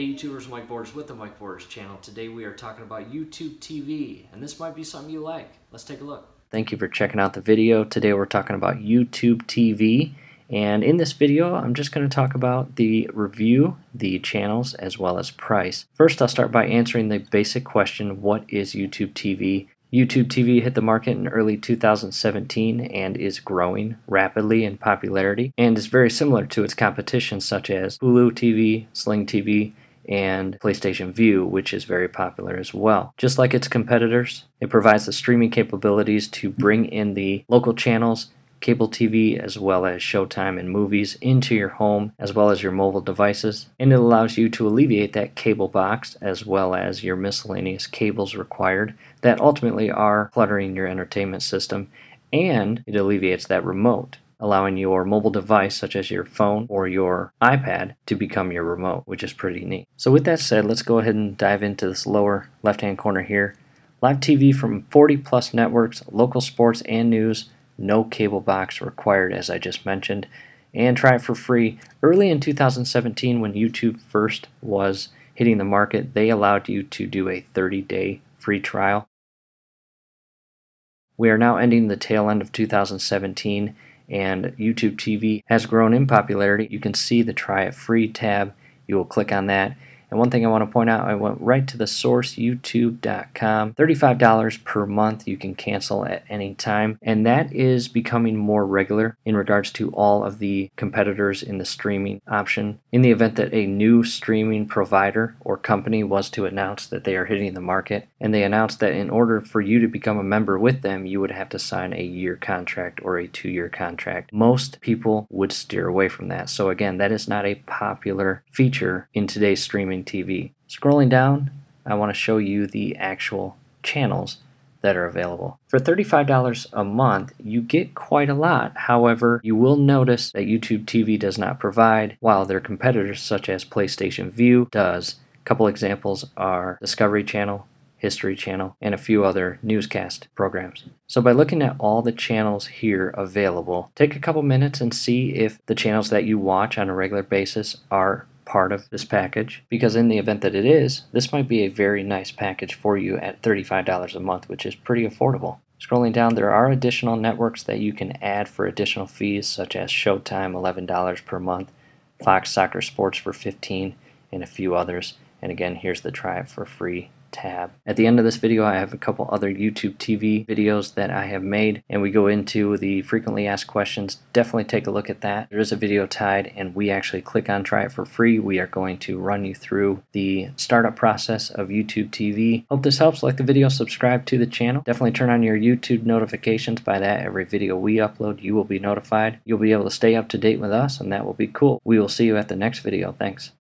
YouTubers Mike Borders with the Mike Borders channel. Today we are talking about YouTube TV, and this might be something you like. Let's take a look. Thank you for checking out the video. Today we're talking about YouTube TV, and in this video I'm just going to talk about the review, the channels, as well as price. First I'll start by answering the basic question, what is YouTube TV? YouTube TV hit the market in early 2017 and is growing rapidly in popularity and is very similar to its competition such as Hulu TV, Sling TV, and PlayStation Vue, which is very popular as well. Just like its competitors, it provides the streaming capabilities to bring in the local channels cable TV as well as Showtime and movies into your home as well as your mobile devices and it allows you to alleviate that cable box as well as your miscellaneous cables required that ultimately are cluttering your entertainment system and it alleviates that remote allowing your mobile device such as your phone or your iPad to become your remote which is pretty neat. So with that said let's go ahead and dive into this lower left hand corner here. Live TV from 40 plus networks, local sports and news, no cable box required as I just mentioned, and try it for free. Early in 2017 when YouTube first was hitting the market, they allowed you to do a 30-day free trial. We are now ending the tail end of 2017 and YouTube TV has grown in popularity. You can see the try it free tab. You will click on that and one thing I want to point out, I went right to the source, youtube.com. $35 per month you can cancel at any time. And that is becoming more regular in regards to all of the competitors in the streaming option. In the event that a new streaming provider or company was to announce that they are hitting the market, and they announced that in order for you to become a member with them, you would have to sign a year contract or a two year contract. Most people would steer away from that. So, again, that is not a popular feature in today's streaming TV. Scrolling down, I want to show you the actual channels that are available. For $35 a month, you get quite a lot. However, you will notice that YouTube TV does not provide, while their competitors such as PlayStation Vue does. A couple examples are Discovery Channel, History Channel, and a few other newscast programs. So by looking at all the channels here available, take a couple minutes and see if the channels that you watch on a regular basis are part of this package because in the event that it is, this might be a very nice package for you at $35 a month, which is pretty affordable. Scrolling down, there are additional networks that you can add for additional fees, such as Showtime, $11 per month, Fox Soccer Sports for 15 and a few others. And again, here's the try it for free tab. At the end of this video I have a couple other YouTube TV videos that I have made and we go into the frequently asked questions. Definitely take a look at that. There is a video tied and we actually click on try it for free. We are going to run you through the startup process of YouTube TV. Hope this helps. Like the video, subscribe to the channel. Definitely turn on your YouTube notifications. By that every video we upload you will be notified. You'll be able to stay up to date with us and that will be cool. We will see you at the next video. Thanks.